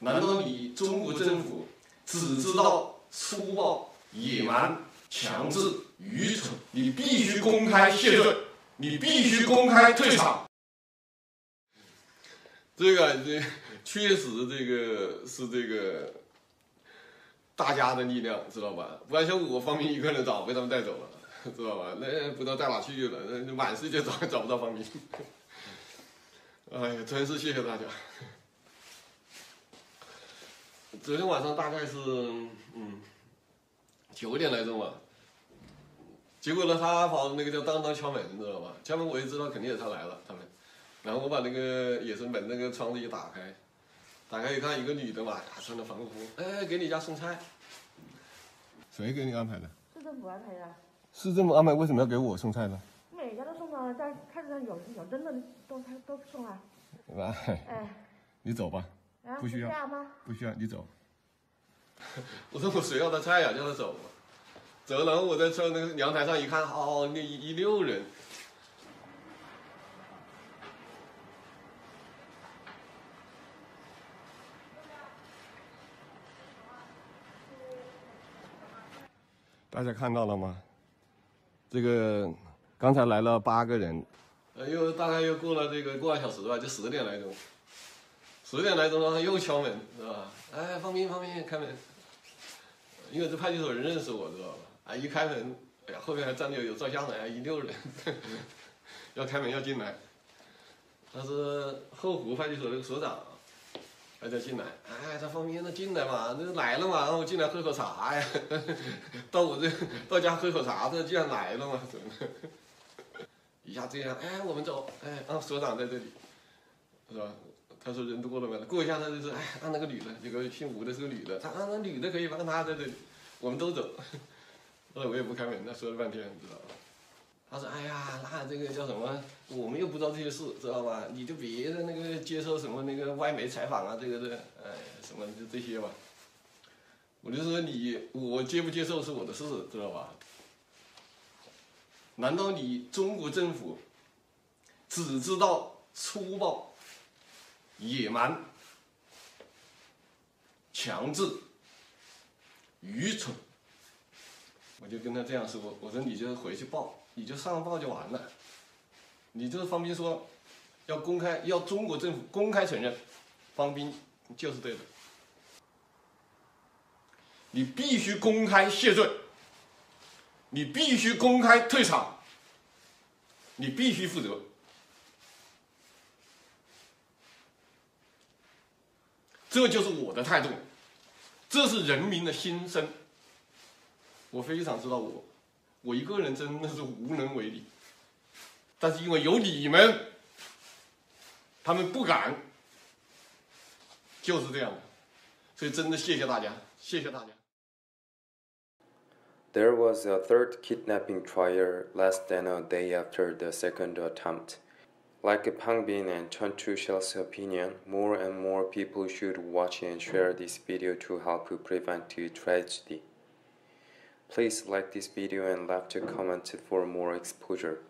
难道你中国政府只知道粗暴、野蛮、强制、愚蠢？你必须公开谢罪，你必须公开退场。这个这确实这个是这个大家的力量，知道吧？不然像我方明一个人早被他们带走了，知道吧？那不知道带哪去了，那满世界找也 找不到方明。哎呀，真是谢谢大家。昨天晚上大概是嗯九点来钟吧，结果呢，他跑那个叫当当敲门，你知道吧？敲门我就知道肯定是他来了，他们。然后我把那个也是门那个窗子一打开，打开一看，一个女的嘛，穿着防护服，哎，给你家送菜。谁给你安排的？市政府安排的。市政府安排为什么要给我送菜呢？每家都送啊，在菜市场有有真的都他都送啊。来，哎，你走吧，啊不需要吗？不需要，你走。我说我谁要他菜呀、叫他走吧。走，然后我在车那个阳台上一看，哦，那一一溜人。大家看到了吗？这个刚才来了八个人，呃，又大概又过了这个过半小时吧，就十点来钟。十点来钟的话又敲门，是吧？哎，方斌，方斌，开门。因为这派出所人认识我，知道吧？啊，一开门，哎呀，后面还站着有照相的，哎，一溜人，要开门要进来。他是后湖派出所那个所长，还在进来。哎，他方斌，那进来嘛，那来了嘛，让我进来喝口茶呀。到我这到家喝口茶，这既然来了嘛，怎么？一下这样，哎，我们走，哎，啊，所长在这里，是吧？他说人多了没了，过一下他就说，哎，让那个女的，有个姓吴的是个女的，他让那女的可以帮他在这里，我们都走。后来我也不开门，他说了半天，你知道吧？他说，哎呀，那这个叫什么？我们又不知道这些事，知道吧？你就别的那个接受什么那个外媒采访啊，这个这，哎，什么就这些吧。我就说你，我接不接受是我的事，知道吧？难道你中国政府只知道粗暴、野蛮、强制、愚蠢？我就跟他这样说，我说你就回去报，你就上报就完了。你这个方斌说，要公开，要中国政府公开承认，方斌就是对的。你必须公开谢罪，你必须公开退场，你必须负责。这就是我的态度，这是人民的心声。我非常知道我，我一个人真的是无能为力，但是因为有你们，他们不敢，就是这样的，所以真的谢谢大家，谢谢大家。There was a third kidnapping trial less than a day after the second attempt. Like Pang Bin and Chen Chushel's opinion, more and more people should watch and share this video to help prevent the tragedy. Please like this video and left a comment for more exposure.